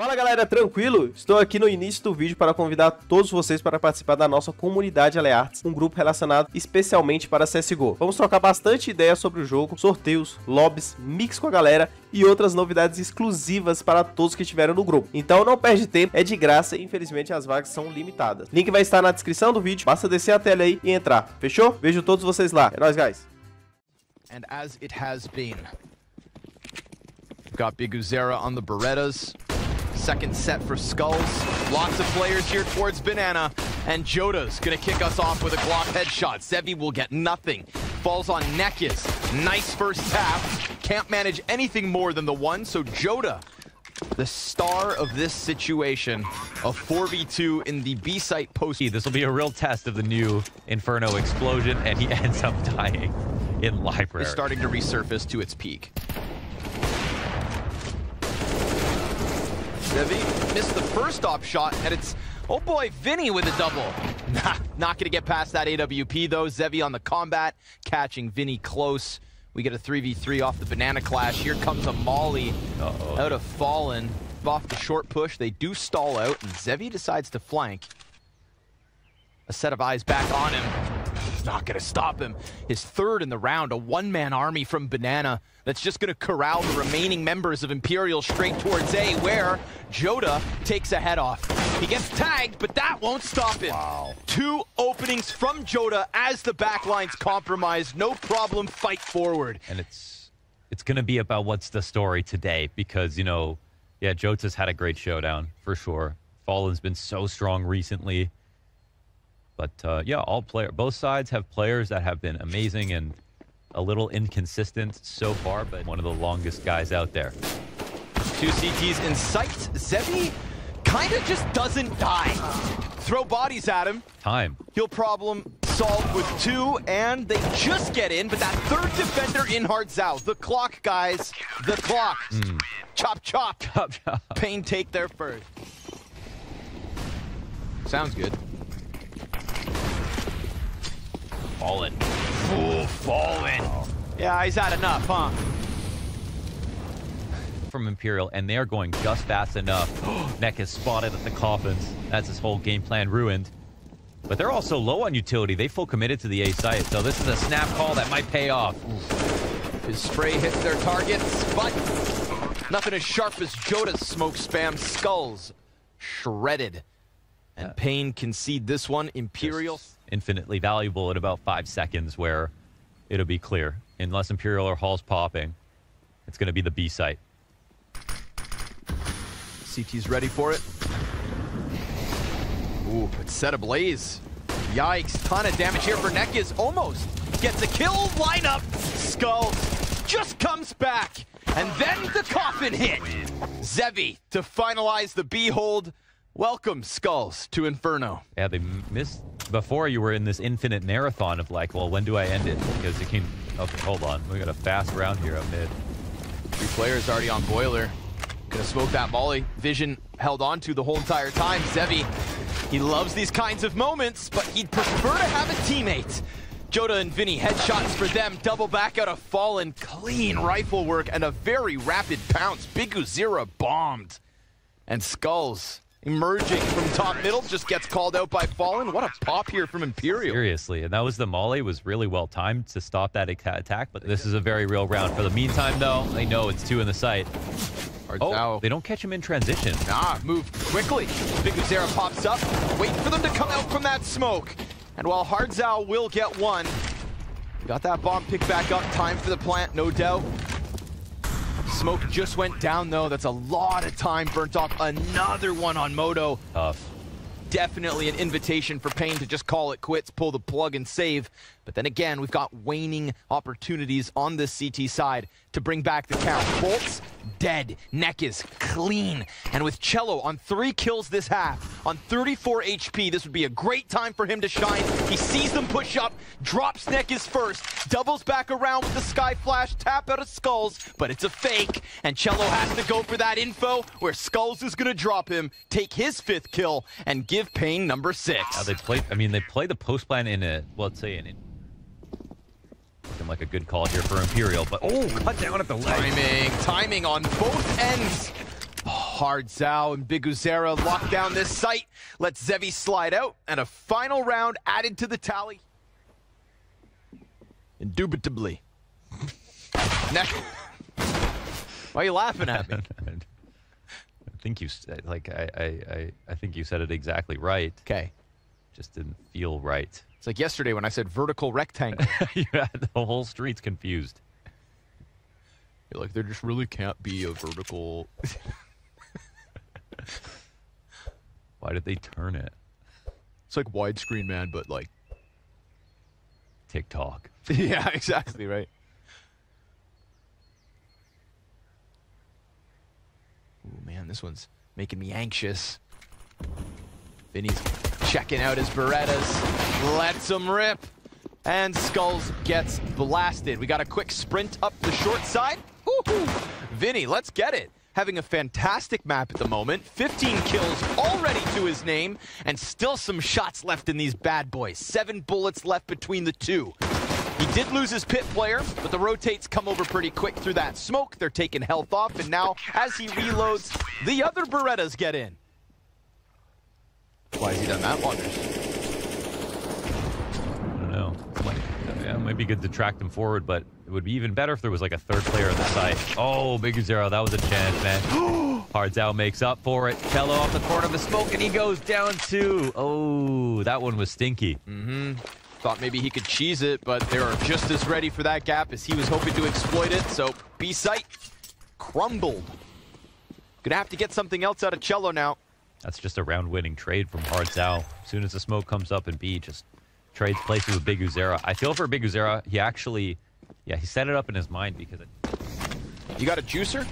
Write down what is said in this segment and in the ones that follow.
Fala galera, tranquilo? Estou aqui no início do vídeo para convidar todos vocês para participar da nossa comunidade Alearts, um grupo relacionado especialmente para CSGO. Vamos trocar bastante ideias sobre o jogo, sorteios, lobbies, mix com a galera e outras novidades exclusivas para todos que estiveram no grupo. Então não perde tempo, é de graça e infelizmente as vagas são limitadas. Link vai estar na descrição do vídeo, basta descer a tela aí e entrar. Fechou? Vejo todos vocês lá. É nóis, guys. And as it has been. Got Big on the Berettas. Second set for Skulls. Lots of players here towards Banana. And Jota's gonna kick us off with a Glock headshot. Zevi will get nothing. Falls on Nekiz. Nice first tap. Can't manage anything more than the one, so Jota, the star of this situation, a 4v2 in the B-site post. This will be a real test of the new Inferno explosion, and he ends up dying in library. is starting to resurface to its peak. Zevi missed the first off shot, and it's, oh boy, Vinny with a double. Nah, not gonna get past that AWP though. Zevi on the combat, catching Vinny close. We get a 3v3 off the Banana Clash. Here comes a Molly Uh -oh. out of Fallen. Off the short push, they do stall out, and Zevi decides to flank. A set of eyes back on him. Not gonna stop him. His third in the round, a one-man army from Banana that's just gonna corral the remaining members of Imperial straight towards A, where Jota takes a head off. He gets tagged, but that won't stop him. Wow. Two openings from Jota as the backline's compromised. No problem, fight forward. and it's it's going to be about what's the story today because you know yeah jota's had a great showdown for sure fallen's been so strong recently but uh, yeah all player both sides have players that have been amazing and a little inconsistent so far but one of the longest guys out there Two CTs in sight. Zevi kind of just doesn't die. Throw bodies at him. time He'll problem solve with two, and they just get in, but that third defender in Hardzao. The clock, guys. The clock. Chop, chop. Chop, chop. Pain take their first. Sounds good. Fallen Ooh, fallen. Yeah, he's had enough, huh? from imperial and they are going just fast enough Nekiz spotted at the coffins that's his whole game plan ruined but they're also low on utility they full committed to the a site so this is a snap call that might pay off His spray hits their targets, but nothing as sharp as Jota's smoke spam. Skulls shredded. And uh, Pain concede this one. Imperial. Infinitely valuable in about five seconds where it'll be clear. Unless Imperial or Hall's popping, it's going to be the B site. CT's ready for it. Ooh, it's set ablaze. Yikes, ton of damage here for Nekiz. Almost gets a kill lineup. Skull just comes back. And then the coffin hit. Zevi to finalize the B hold. Welcome, Skulls, to Inferno. Yeah, they missed. Before you were in this infinite marathon of like, well, when do I end it? Because it came. Okay, hold on. We got a fast round here up mid. Three players already on Boiler. Gonna smoke that molly. Vision held on to the whole entire time. Zevi, he loves these kinds of moments, but he'd prefer to have a teammate. Jota and Vinny, headshots for them. Double back out of Fallen. Clean rifle work and a very rapid pounce. Big Uzera bombed. And Skulls emerging from top middle just gets called out by Fallen. What a pop here from Imperial. Seriously, and that was the Molly was really well timed to stop that attack. But this is a very real round. For the meantime, though, they know it's two in the sight. Oh, now. they don't catch him in transition. Nah, move quickly. Big Uzera pops up. Wait for them to come out from that smoke. And while Hardzao will get one, got that bomb picked back up. Time for the plant, no doubt. Smoke just went down, though. That's a lot of time burnt off. Another one on Moto. Tough. Definitely an invitation for Payne to just call it quits, pull the plug, and save. But then again, we've got waning opportunities on this CT side to bring back the count. Bolts, dead. Nekiz clean. And with Cello on three kills this half, on 34 HP, this would be a great time for him to shine. He sees them push up, drops Nekiz first, doubles back around with the Sky Flash, tap out of Skulls, but it's a fake. And Cello has to go for that info where Skulls is to drop him, take his fifth kill, and give Pain number six. They play. I mean, they play the post plan in a well, let's say in. In looking like a good call here for Imperial, but oh, cut down at the leg. Timing, timing on both ends. Hard Zao and Big Uzera lock down this site. Let Zevi slide out, and a final round added to the tally. Indubitably. Next. Why are you laughing at me? I think you said like I, I, I, I think you said it exactly right. Okay. Just didn't feel right. It's like yesterday when I said vertical rectangle. you had the whole street's confused. You're like, there just really can't be a vertical. Why did they turn it? It's like widescreen, man, but like. TikTok. yeah, exactly, right. Ooh, man, this one's making me anxious. Vinny's checking out his Berettas. Lets him rip. And Skulls gets blasted. We got a quick sprint up the short side. Vinny, let's get it. Having a fantastic map at the moment. 15 kills already to his name. And still some shots left in these bad boys. Seven bullets left between the two. He did lose his pit player, but the rotates come over pretty quick through that smoke. They're taking health off, and now as he reloads, the other Berettas get in. Why has he done that, Wonders? I don't know. Might, yeah, it might be good to track them forward, but it would be even better if there was like a third player on the side. Oh, Big Zero, that was a chance, man. Hard Zao makes up for it. Cello off the corner of the smoke, and he goes down too. Oh, that one was stinky. Mm-hmm. Thought maybe he could cheese it, but they are just as ready for that gap as he was hoping to exploit it. So B-site crumbled. Gonna have to get something else out of Cello now. That's just a round-winning trade from Hard Zao. As soon as the smoke comes up and B, just trades places with Big Uzera. I feel for Big Uzera, he actually, yeah, he set it up in his mind because it, You got a juicer?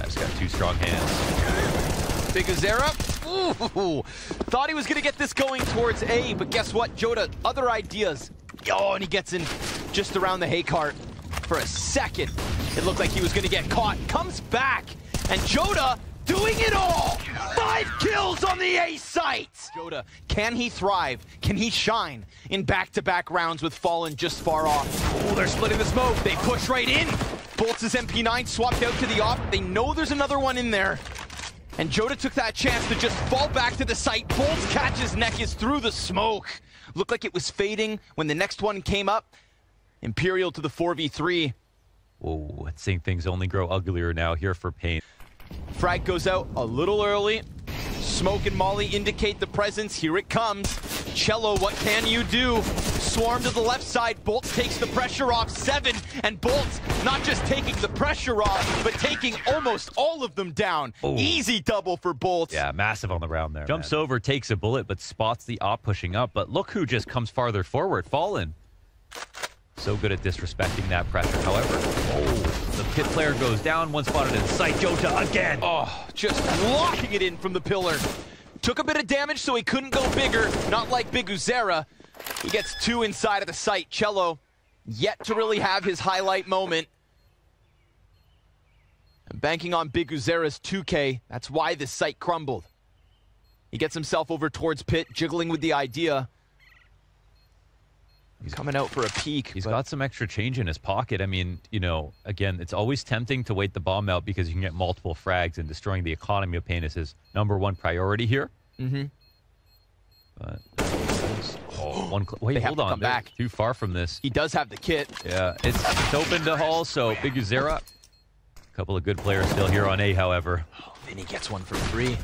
I've got two strong hands. Big Uzera. Ooh, thought he was going to get this going towards A, but guess what, Jota? Other ideas. Oh, and he gets in just around the hay cart for a second. It looked like he was going to get caught. Comes back, and Jota doing it all. Five kills on the A site. Jota, can he thrive? Can he shine in back-to-back rounds with Fallen just far off? Oh, they're splitting the smoke. They push right in. Bolts' MP9 swapped out to the off. They know there's another one in there. And Jota took that chance to just fall back to the site. Bolts catches Nekiz through the smoke. Looked like it was fading when the next one came up. Imperial to the 4v3. Whoa, seeing things only grow uglier now here for Pain. Frag goes out a little early. Smoke and Molly indicate the presence. Here it comes. Cello, what can you do? Swarm to the left side. Bolts takes the pressure off. Seven. And Bolts not just taking the pressure off, but taking almost all of them down. Ooh. Easy double for Bolts. Yeah, massive on the round there. Jumps man. over, takes a bullet, but spots the op pushing up. But look who just comes farther forward. Fallen. So good at disrespecting that pressure. However, oh, the pit player goes down. One spotted in sight. Jota again. Oh, just locking it in from the pillar. Took a bit of damage, so he couldn't go bigger. Not like Big Uzera. He gets two inside of the site. Cello yet to really have his highlight moment. And banking on Big Uzera's 2K. That's why this site crumbled. He gets himself over towards Pit, jiggling with the idea. He's coming out for a peek. He's but... got some extra change in his pocket. I mean, you know, again, it's always tempting to wait the bomb out because you can get multiple frags and destroying the economy of pain is his number one priority here. Mm-hmm. But oh, one wait, hold on. Back. Too far from this. He does have the kit. Yeah, it's, it's open to Hall, so Big Uzera. A couple of good players still here on A, however. Oh, Vinny gets one for free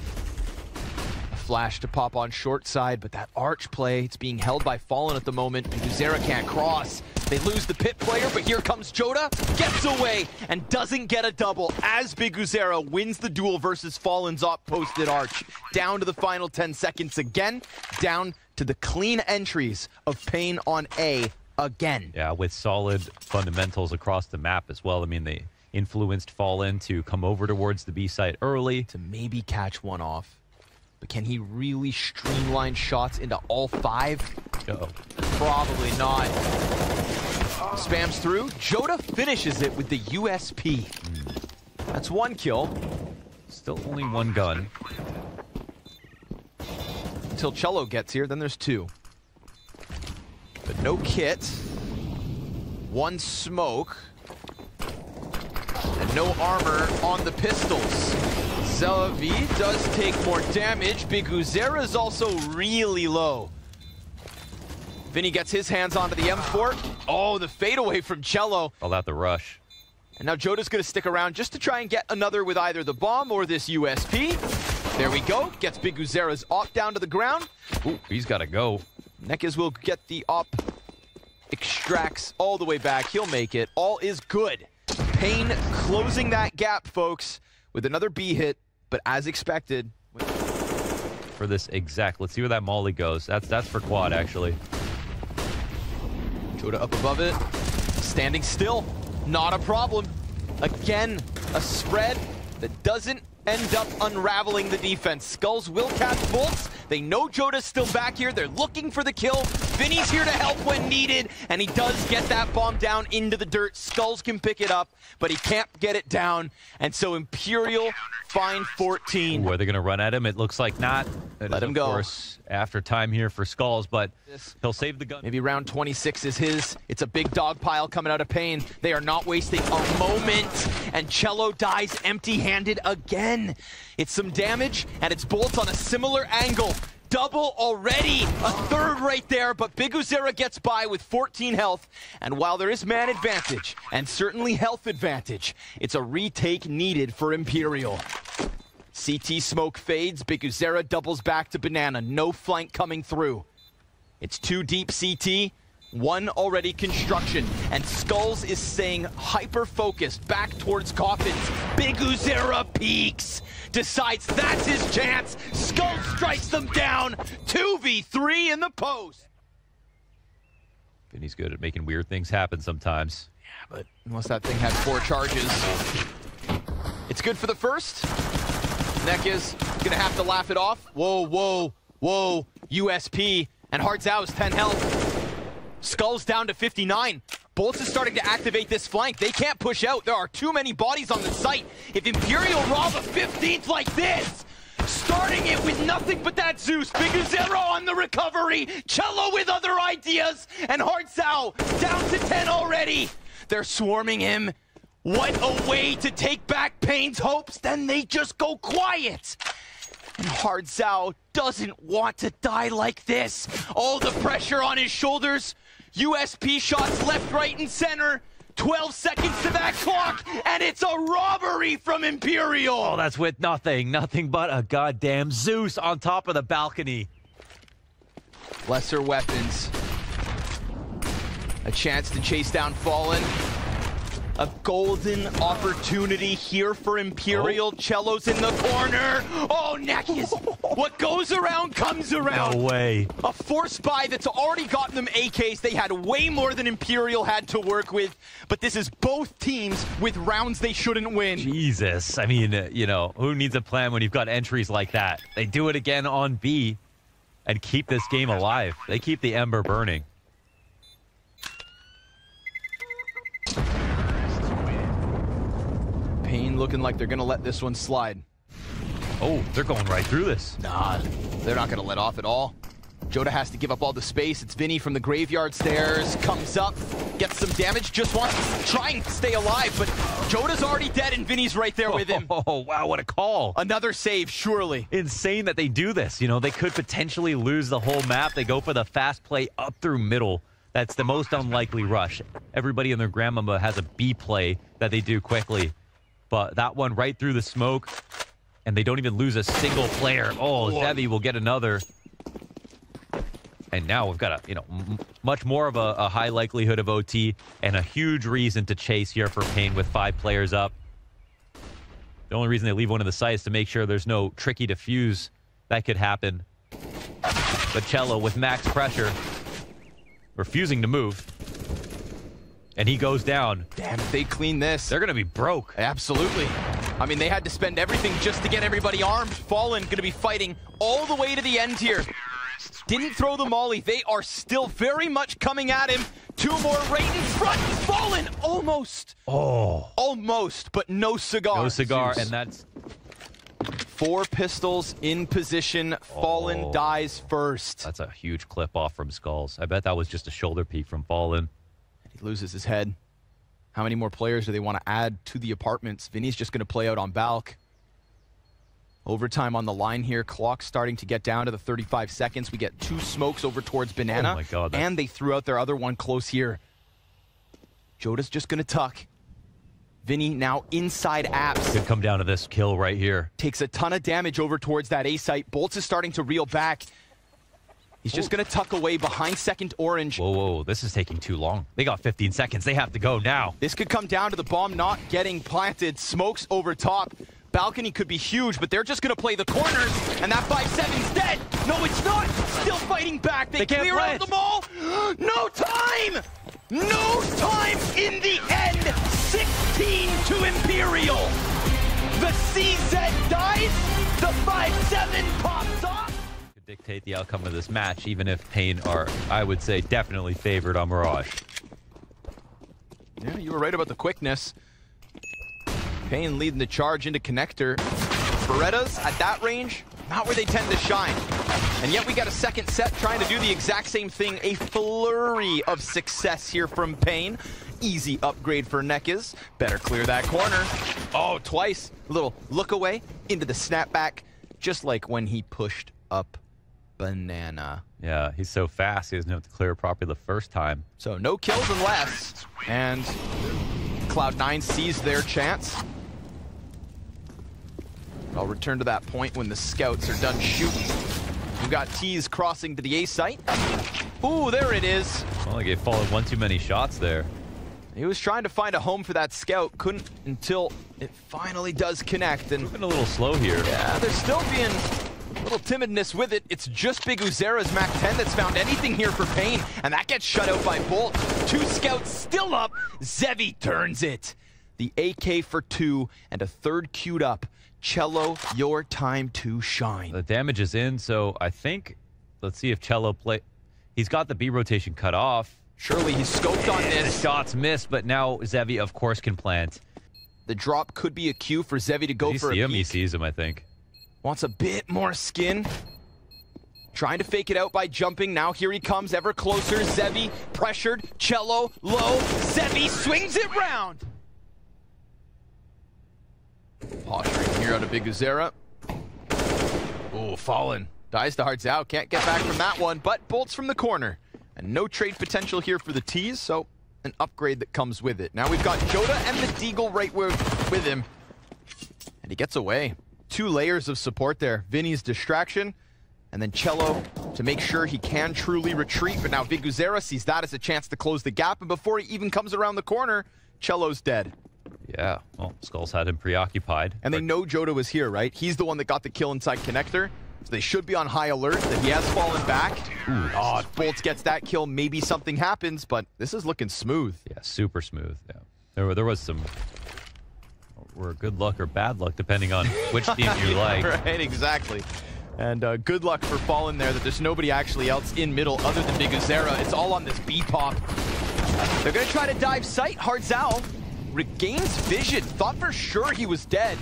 flash to pop on short side, but that arch play, it's being held by Fallen at the moment. And Uzera can't cross. They lose the pit player, but here comes Jota, gets away, and doesn't get a double as Big Uzera wins the duel versus Fallen's op posted arch. Down to the final 10 seconds again, down to the clean entries of Pain on A again. Yeah, with solid fundamentals across the map as well. I mean, they influenced Fallen to come over towards the B site early. To maybe catch one off. But can he really streamline shots into all five? Uh-oh. Probably not. Spams through. Jota finishes it with the USP. That's one kill. Still only one gun. Until Cello gets here, then there's two. But no kit. One smoke. And No armor on the pistols. Zelavi does take more damage. Big Uzera is also really low. Vinny gets his hands onto the M4. Oh, the fadeaway from Cello. Call that the rush. And now Jota's going to stick around just to try and get another with either the bomb or this USP. There we go. Gets Big Uzera's op down to the ground. Ooh, he's got to go. Nekiz will get the op. Extracts all the way back. He'll make it. All is good. Pain closing that gap, folks, with another B hit, but as expected. For this exact, let's see where that molly goes. That's that's for quad actually. Jota up above it, standing still, not a problem. Again, a spread that doesn't end up unraveling the defense. Skulls will catch bolts. They know Jota's still back here. They're looking for the kill. Vinny's here to help when needed, and he does get that bomb down into the dirt. Skulls can pick it up, but he can't get it down, and so Imperial find 14. Ooh, are they going to run at him? It looks like not. Let is, him of go. Course, after time here for Skulls, but he'll save the gun. Maybe round 26 is his. It's a big dog pile coming out of pain. They are not wasting a moment. And Cello dies empty-handed again. It's some damage, and it's bolts on a similar angle. Double already. A third right there, but Big Uzera gets by with 14 health. And while there is man advantage, and certainly health advantage, it's a retake needed for Imperial. CT smoke fades. Big Uzera doubles back to Banana. No flank coming through. It's two deep CT, one already construction, and Skulls is staying hyper-focused back towards Coffins. Big Uzera peaks, decides that's his chance. Skulls strikes them down, 2v3 in the post. Vinny's good at making weird things happen sometimes. Yeah, but unless that thing had four charges, it's good for the first. Nekiz gonna have to laugh it off. Whoa, whoa, whoa, USP, and Hardzao is 10 health. Skull's down to 59. Bolts is starting to activate this flank. They can't push out. There are too many bodies on the site. If Imperial rob a 15th like this, starting it with nothing but that Zeus, Big Zero on the recovery, Cello with other ideas, and Hardzao down to 10 already. They're swarming him. What a way to take back Pain's hopes. Then they just go quiet. And Hardzao doesn't want to die like this. All the pressure on his shoulders. USP shots left, right, and center. 12 seconds to that clock, and it's a robbery from Imperial. Oh, that's with nothing. Nothing but a goddamn Zeus on top of the balcony. Lesser weapons. A chance to chase down Fallen. A golden opportunity here for Imperial. Cello's in the corner. Oh, Nekiz. what goes around comes around. No way. A force buy that's already gotten them AKs. They had way more than Imperial had to work with. But this is both teams with rounds they shouldn't win. Jesus. I mean, uh, you know, who needs a plan when you've got entries like that? They do it again on B and keep this game alive. They keep the ember burning. Looking like they're going to let this one slide. Oh, they're going right through this. Nah, they're not going to let off at all. Jota has to give up all the space. It's Vinny from the graveyard stairs. Comes up, gets some damage, just wants to try and stay alive, but Jota's already dead and Vinny's right there with him. Oh, wow, what a call. Another save, surely. Insane that they do this. You know, they could potentially lose the whole map. They go for the fast play up through middle. That's the most unlikely rush. Everybody and their grandmama has a B play that they do quickly. But that one right through the smoke, and they don't even lose a single player. Oh, Zevi will get another. And now we've got a, you know, m- much more of a, a high likelihood of OT and a huge reason to chase here for Pain with five players up. The only reason they leave one of the sites to make sure there's no tricky defuse that could happen. But Cello with max pressure, refusing to move. And he goes down. Damn, if they clean this. They're going to be broke. Absolutely. I mean, they had to spend everything just to get everybody armed. Fallen going to be fighting all the way to the end here. Didn't throw the molly. They are still very much coming at him. Two more right in front. Fallen almost. Oh. Almost, but no cigar. No cigar, Zeus. and that's Four pistols in position. Fallen Oh. dies first. that's a huge clip off from Skulls. I bet that was just a shoulder peek from Fallen. He loses his head. How many more players do they want to add to the apartments? Vinny's just going to play out on Balk. Overtime on the line here. Clock starting to get down to the 35 seconds. We get two smokes over towards Banana. Oh my God, that- And they threw out their other one close here. Jota's just going to tuck. Vinny now inside apps. Could come down to this kill right here. Takes a ton of damage over towards that A site. Bolts is starting to reel back. He's just going to tuck away behind second orange. Whoa, whoa, this is taking too long. They got 15 seconds. They have to go now. This could come down to the bomb not getting planted. Smokes over top. Balcony could be huge, but they're just going to play the corners, and that 5-7's dead. No, it's not. Still fighting back. They, They can't clear out the ball. No time. No time in the end. 16 to Imperial. The CZ dies. Dictate the outcome of this match, even if Pain are, I would say, definitely favored on Mirage. Yeah, you were right about the quickness. Pain leading the charge into connector. Berettas at that range, not where they tend to shine. And yet we got a second set trying to do the exact same thing. A flurry of success here from Pain. Easy upgrade for Nekiz. Better clear that corner. Oh, twice. A little look away into the snapback, just like when he pushed up Banana. Yeah, he's so fast, he doesn't have to clear properly the first time. So no kills unless, and Cloud9 sees their chance. I'll return to that point when the scouts are done shooting. We've got T's crossing to the A site. Ooh, there it is. Well, they gave Fallen one too many shots there. He was trying to find a home for that scout, couldn't until it finally does connect. And Been a little slow here. yeah, they're still being little timidness with it. It's just Big Uzera's Mac 10 that's found anything here for Pain, and that gets shut out by Bolt. Two scouts still up. Zevi turns it. The AK for two, and a third queued up. Cello, your time to shine. The damage is in, so I think, let's see if Cello play. He's got the B rotation cut off. Surely he's scoped on this. shots missed, but now Zevi, of course, can plant. The drop could be a cue for Zevi to go Did you for see a him? He sees him, I think. Wants a bit more skin. Trying to fake it out by jumping. Now here he comes, ever closer. Zevi pressured. Cello low. Zevi swings it round. Posturing here out of Big Uzera. Oh, fallen. Dies to Hardzao. Can't get back from that one, but bolts from the corner. And no trade potential here for the T's, so an upgrade that comes with it. Now we've got Jota and the Deagle right where, with him. And he gets away. Two layers of support there. Vinny's distraction, and then Cello to make sure he can truly retreat. But now Biguzera sees that as a chance to close the gap, and before he even comes around the corner, Cello's dead. Yeah, well, Skulls had him preoccupied. And they know Jota was here, right? He's the one that got the kill inside connector. So they should be on high alert that he has fallen back. Oh, if ah, Bolts gets that kill, maybe something happens, but this is looking smooth. Yeah, super smooth. Yeah, there there was some were good luck or bad luck depending on which team you like. right, exactly. And uh, good luck for Fallen there that there's nobody actually else in middle other than Big Uzera. It's all on this B-pop. They're going to try to dive sight. Hardzao regains vision. Thought for sure he was dead.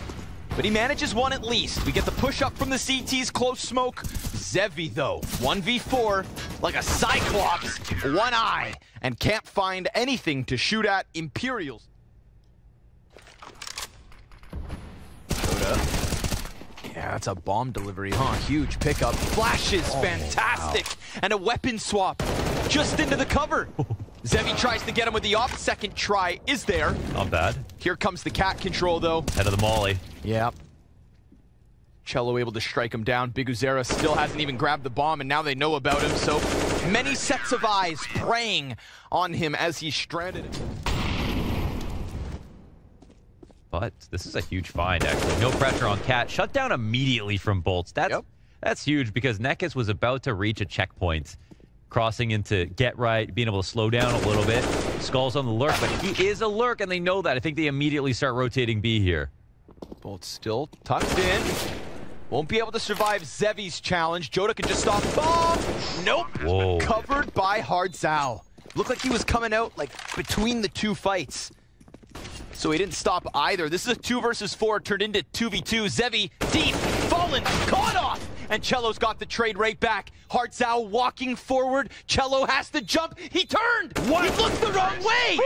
But he manages one at least. We get the push up from the CT's close smoke. Zevi, though, 1v4, like a Cyclops, one eye, and can't find anything to shoot at Imperials. Yeah, that's a bomb delivery, huh? Huge pickup. Flashes, oh, fantastic. And a weapon swap just into the cover. Zevi tries to get him with the off. Second try is there. Not bad. Here comes the cat control, though. Head of the Molly. Yep. Cello able to strike him down. Big Uzera still hasn't even grabbed the bomb, and now they know about him. So many sets of eyes preying on him as he's stranded. But this is a huge find, actually. No pressure on Cat. Shut down immediately from Bolts. That's Yep. that's huge because Nekiz was about to reach a checkpoint. Crossing into get right, being able to slow down a little bit. Skull's on the lurk, but he is a lurk, and they know that. I think they immediately start rotating B here. Bolt still tucked in. Won't be able to survive Zevi's challenge. Jota can just stop bomb. Nope. Whoa. Covered by Hard Zao. Looked like he was coming out like between the two fights. So he didn't stop either. This is a two versus four turned into 2v2. Zevi deep, fallen, caught off, and Cello's got the trade right back. Hardzao walking forward. Cello has to jump. He turned. What? He looked the wrong way.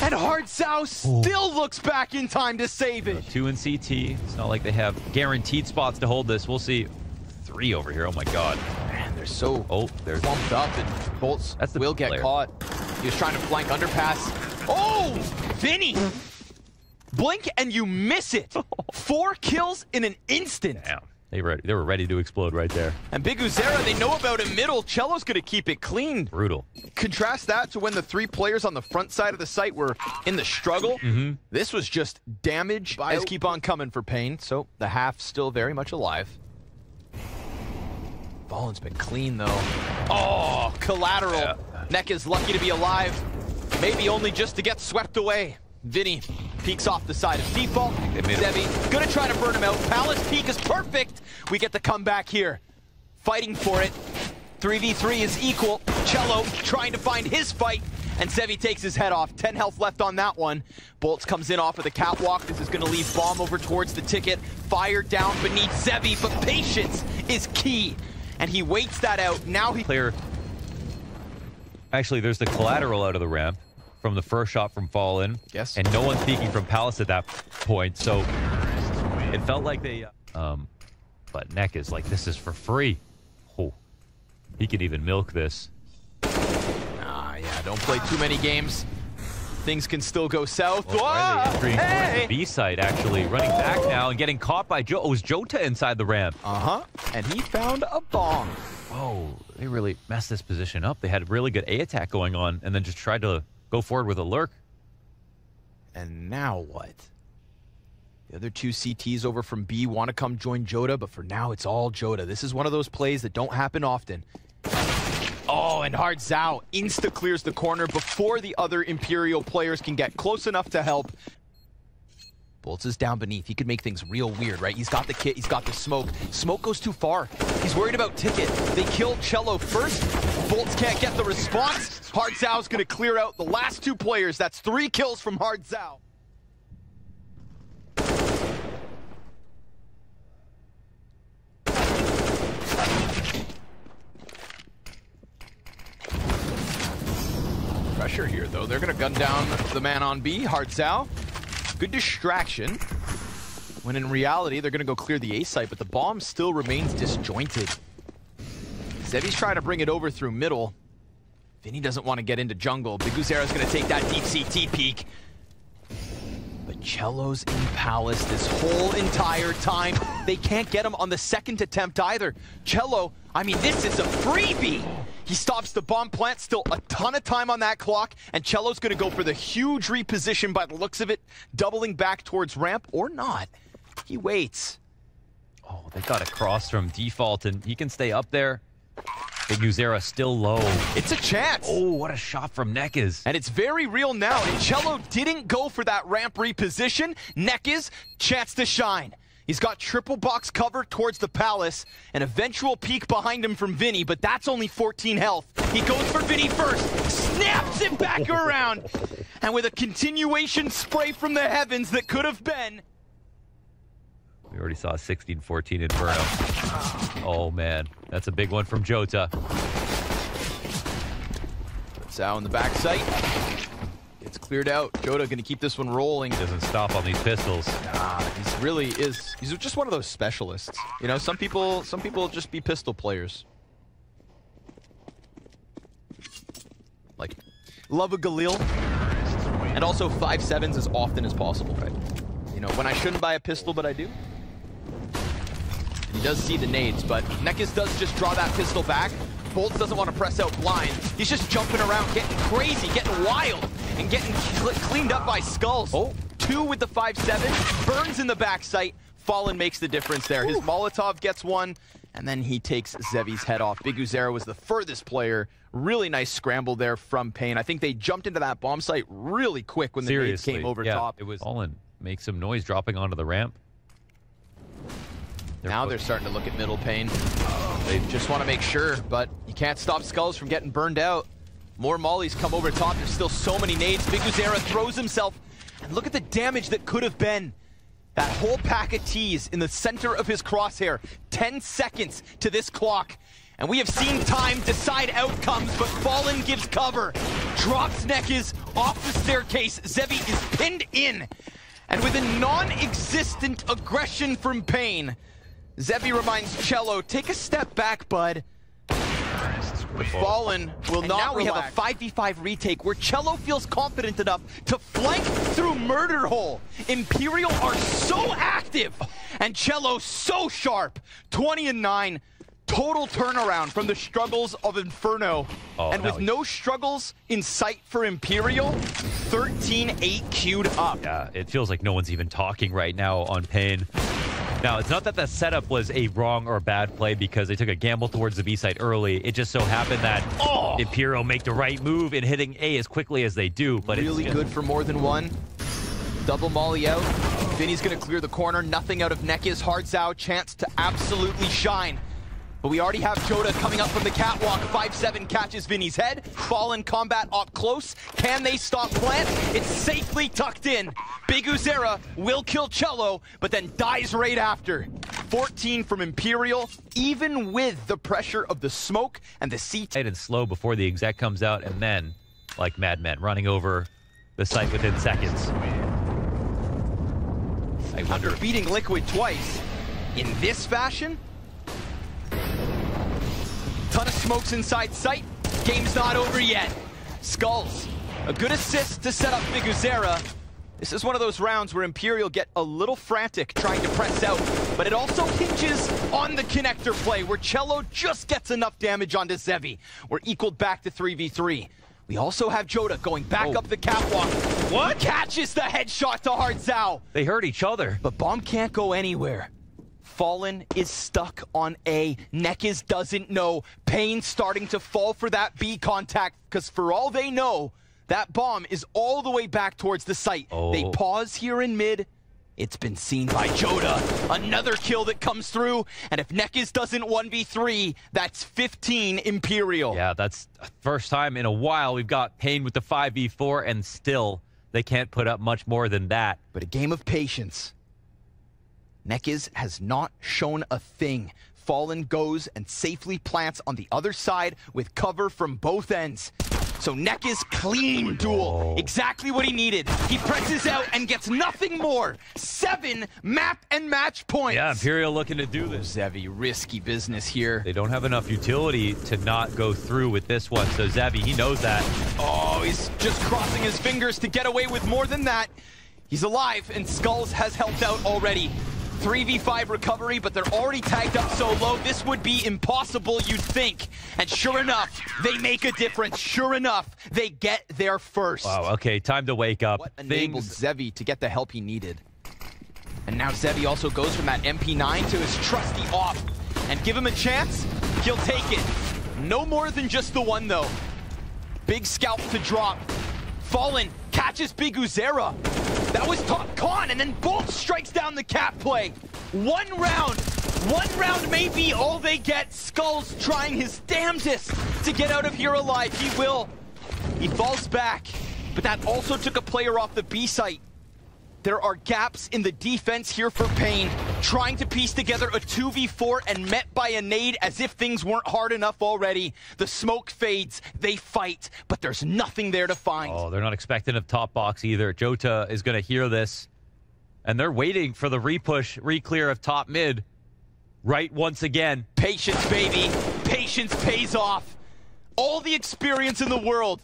And Hardzao still looks back in time to save it. Two in CT. It's not like they have guaranteed spots to hold this. We'll see. Three over here. Oh my god. Man, they're so Oh, they're bumped up and Bolts That's the will get caught. He was trying to flank underpass. Oh, Vinny! Blink and you miss it. Four kills in an instant. Damn. They were they were ready to explode right there. And Big Uzera, they know about him middle. Cello's going to keep it clean. Brutal. Contrast that to when the three players on the front side of the site were in the struggle. Mm-hmm. This was just damage. Guys keep on coming for Pain, so the half still very much alive. Fallen's been clean though. Oh, collateral. Yeah. Nekiz lucky to be alive. Maybe only just to get swept away. Vinny peeks off the side of default. Debbie gonna try to burn him out. Palace peak is perfect. We get the comeback here. Fighting for it. 3v3 is equal. Cello trying to find his fight. And Zevi takes his head off. 10 health left on that one. Bolts comes in off of the catwalk. This is going to leave Bomb over towards the ticket. Fire down beneath Zevi, but patience is key. And he waits that out. Now he... Player. Actually, there's the collateral out of the ramp from the first shot from Fallen. Yes. And no one's peeking from Palace at that point, so it felt like they. Um, but Nekiz like, this is for free. Oh, he could even milk this. Ah, yeah, don't play too many games. Things can still go south. Oh, Ah, hey! the B side, actually running back now and getting caught by Joe. Oh, it was Jota inside the ramp. Uh-huh. And he found a bomb. Oh, they really messed this position up. They had a really good A attack going on, and then just tried to go forward with a lurk. And now what? The other two CTs over from B want to come join Jota, but for now it's all Jota. This is one of those plays that don't happen often. Oh, and Hard Zao insta clears the corner before the other Imperial players can get close enough to help. Bolts is down beneath. He could make things real weird, right? He's got the kit, he's got the smoke. Smoke goes too far. He's worried about Ticket. They kill Cello first. Bolts can't get the response. Hard Zao's gonna clear out the last two players. That's three kills from Hard Zao. Pressure here, though. They're going to gun down the man on B, Hard Zao. Good distraction. When in reality, they're going to go clear the A site, but the bomb still remains disjointed. Zevi's trying to bring it over through middle. Vinny doesn't want to get into jungle. Big Uzera's going to take that deep CT peek. But Cello's in Palace this whole entire time. They can't get him on the second attempt either. Cello, I mean, this is a freebie. He stops the bomb plant, still a ton of time on that clock, and Cello's gonna go for the huge reposition by the looks of it, doubling back towards ramp or not. He waits. Oh, they got across from default, and he can stay up there. Big Uzera still low. It's a chance. Oh, what a shot from Nekiz. And it's very real now. And Cello didn't go for that ramp reposition. Nekiz chance to shine. He's got triple box cover towards the palace. An eventual peek behind him from Vinny, but that's only 14 health. He goes for Vinny first, snaps it back around. And with a continuation spray from the heavens that could have been, We already saw a 16-14 Inferno. Oh, man. That's a big one from Jota. Zhao in the back sight. It's cleared out. Jota going to keep this one rolling. Doesn't stop on these pistols. Ah, he's really is. He's just one of those specialists. You know, some people, some people just be pistol players. Like, love a Galil, and also five sevens as often as possible. Right. You know, when I shouldn't buy a pistol, but I do. He does see the nades, but Nekiz does just draw that pistol back. Bolts doesn't want to press out blind. He's just jumping around, getting crazy, getting wild, and getting cl cleaned up by skulls. Oh, two with the 5-7. Burns in the back sight. Fallen makes the difference there. His Molotov gets one, and then he takes Zevi's head off. Big Uzera was the furthest player. Really nice scramble there from Pain. I think they jumped into that bomb site really quick when the Seriously. came over yeah, top. It was Fallen. Make some noise dropping onto the ramp. Now they're starting to look at middle pane. They just want to make sure, but you can't stop Skulls from getting burned out. More mollies come over top. There's still so many nades. Big Uzera throws himself. And look at the damage that could have been. That whole pack of T's in the center of his crosshair. 10 seconds to this clock. And we have seen time decide outcomes, but Fallen gives cover. Drops Nekiz off the staircase. Zevi is pinned in. And with a non-existent aggression from Pain, Zevi reminds Cello, take a step back, bud. Fallen will and not now we have a 5v5 retake where Cello feels confident enough to flank through Murder Hole. Imperial are so active and Cello so sharp. 20 and 9. Total turnaround from the struggles of Inferno. Oh, and with no struggles in sight for Imperial, 13-8 queued up. Yeah, it feels like no one's even talking right now on Pain. Now, it's not that the setup was a wrong or bad play because they took a gamble towards the B site early. It just so happened that oh. Imperial make the right move in hitting A as quickly as they do. But really it's good for more than one. Double molly out. Vinny's gonna clear the corner. Nothing out of Nekiz. Hard Zao chance to absolutely shine. But we already have Jota coming up from the catwalk. 5-7 catches Vinny's head. Fallen combat up close. Can they stop Plant? It's safely tucked in. Big Uzera will kill Cello, but then dies right after. 14 from Imperial, even with the pressure of the smoke and the seat. And slow before the exec comes out, and then, like madmen, running over the site within seconds. I wonder. After beating Liquid twice, in this fashion, Ton of smokes inside sight. Game's not over yet. Skulls, a good assist to set up Big Uzera. This is one of those rounds where Imperial get a little frantic trying to press out, but it also hinges on the connector play where Cello just gets enough damage onto Zevi. We're equaled back to 3v3. We also have Jota going back oh. up the catwalk. What? Catches the headshot to Hard Zao. They hurt each other. But Bomb can't go anywhere. Fallen is stuck on A. Nekiz doesn't know. Pain starting to fall for that B contact, because for all they know, that bomb is all the way back towards the site. Oh. They pause here in mid. It's been seen by Jota. Another kill that comes through. And if Nekiz doesn't 1v3, that's 15 Imperial. Yeah, that's first time in a while we've got Pain with the 5v4, and still they can't put up much more than that. But a game of patience. Nekiz has not shown a thing. Fallen goes and safely plants on the other side with cover from both ends. So Nekiz clean duel. Exactly what he needed. He presses out and gets nothing more. Seven map and match points. Yeah, Imperial looking to do this. Zevi, risky business here. They don't have enough utility to not go through with this one. So Zevi, he knows that. Oh, he's just crossing his fingers to get away with more than that. He's alive, and Skulls has helped out already. 3v5 recovery, but they're already tagged up so low, this would be impossible, you'd think. And sure enough, they make a difference. Sure enough, they get there first. Wow, okay, time to wake up. What enabled Things... Zevi to get the help he needed? And now Zevi also goes from that MP9 to his trusty off. And give him a chance, he'll take it. No more than just the one, though. Big scalp to drop. Fallen catches Big Uzera. That was Top Con, and then Bolt strikes down the cat play. One round. One round may be all they get. Skulls trying his damnedest to get out of here alive. He will. He falls back, but that also took a player off the B site. There are gaps in the defense here for Pain, trying to piece together a 2v4 and met by a nade as if things weren't hard enough already. The smoke fades, they fight, but there's nothing there to find. Oh, they're not expecting a top box either. Jota is going to hear this, and they're waiting for the repush, re-clear of top mid. Right once again. Patience, baby. Patience pays off. All the experience in the world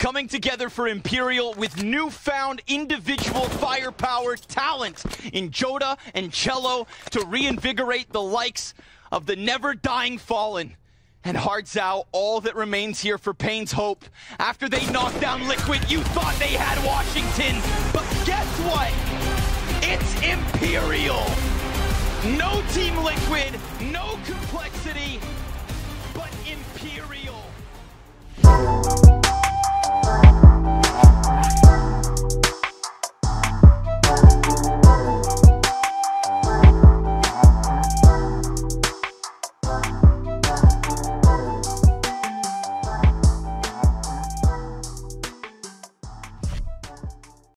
coming together for Imperial with newfound individual firepower talent in Jota and Cello to reinvigorate the likes of the never-dying Fallen. And Hard Zao, all that remains here for Pain's hope. After they knocked down Liquid, you thought they had Washington. But guess what? It's Imperial. No Team Liquid, no complexity, but Imperial.